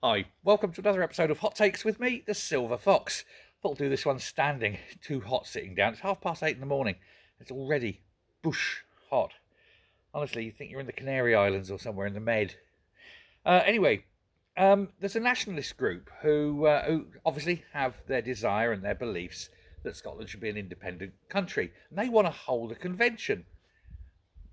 Hi, welcome to another episode of Hot Takes with me, the Silver Fox. I'll do this one standing, too hot sitting down. It's half past eight in the morning. It's already bush hot. Honestly, you think you're in the Canary Islands or somewhere in the Med. Uh, anyway, um, there's a nationalist group who, uh, who obviously have their desire and their beliefs that Scotland should be an independent country. And they want to hold a convention.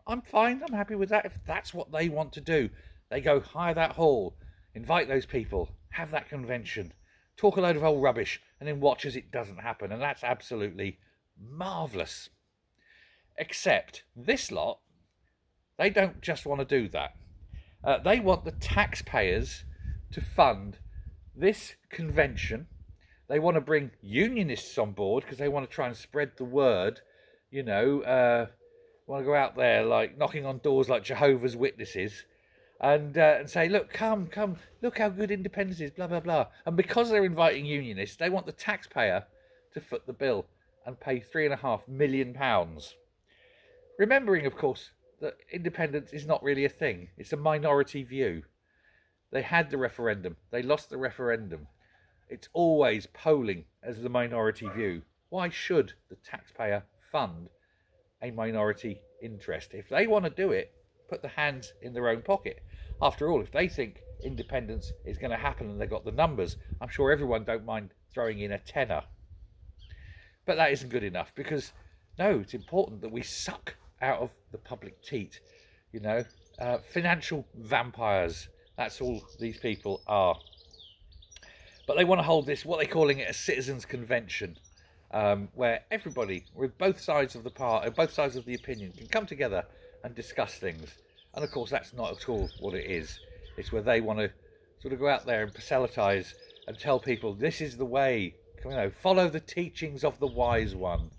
I'm fine, I'm happy with that. If that's what they want to do, they go hire that hall, invite those people, have that convention, talk a load of old rubbish, and then watch as it doesn't happen. And that's absolutely marvellous. Except this lot, they don't just want to do that. Uh, they want the taxpayers to fund this convention. They want to bring unionists on board because they want to try and spread the word. You know, uh, want to go out there like knocking on doors like Jehovah's Witnesses and uh, and say, look, come, come, look how good independence is, blah blah blah. And because they're inviting unionists, they want the taxpayer to foot the bill and pay three and a half million pounds. Remembering, of course, that independence is not really a thing; it's a minority view. They had the referendum, they lost the referendum. It's always polling as the minority view. Why should the taxpayer fund a minority interest? If they want to do it, put the hands in their own pocket. After all, if they think independence is going to happen and they've got the numbers, I'm sure everyone don't mind throwing in a tenner. But that isn't good enough because no, it's important that we suck out of the public teat. You know, uh, financial vampires. That's all these people are. But they want to hold this, what they're calling it, a citizens' convention, um, where everybody, with both sides of the part, both sides of the opinion, can come together and discuss things. And of course, that's not at all what it is. It's where they want to sort of go out there and proselytize and tell people this is the way. You know, follow the teachings of the wise one.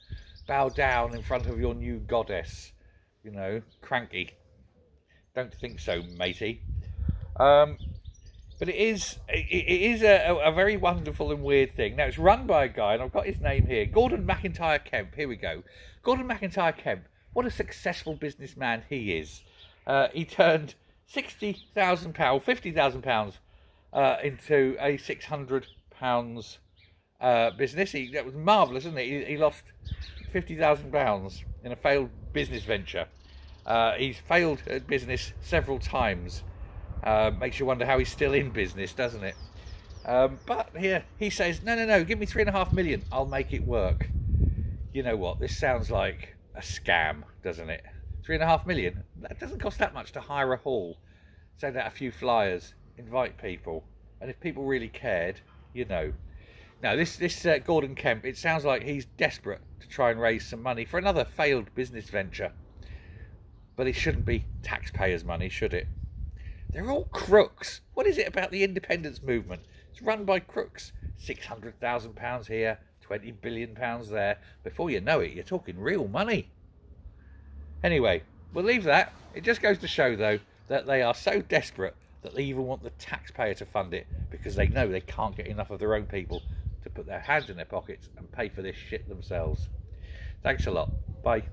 Bow down in front of your new goddess. You know, cranky. Don't think so, matey. Um, but it is it, it is a, a, very wonderful and weird thing. Now it's run by a guy, and I've got his name here, Gordon MacIntyre Kemp. Here we go. Gordon MacIntyre Kemp. What a successful businessman he is. Uh, he turned sixty thousand pounds, fifty thousand uh, pounds, into a six hundred pounds uh, business. He, that was marvelous, isn't it? He, he lost fifty thousand pounds in a failed business venture. Uh, he's failed at business several times. Uh, makes you wonder how he's still in business, doesn't it? Um, but here he says, no, no, no, give me three and a half million. I'll make it work. You know what? This sounds like a scam, doesn't it? Three and a half million. That doesn't cost that much to hire a hall, send out a few flyers, invite people, and if people really cared, you know. Now this this uh, Gordon Kemp, it sounds like he's desperate to try and raise some money for another failed business venture. But it shouldn't be taxpayers' money, should it? They're all crooks. What is it about the independence movement? It's run by crooks. £600,000 here, £20 billion there. Before you know it, you're talking real money. Anyway, we'll leave that. It just goes to show, though, that they are so desperate that they even want the taxpayer to fund it because they know they can't get enough of their own people to put their hands in their pockets and pay for this shit themselves. Thanks a lot. Bye.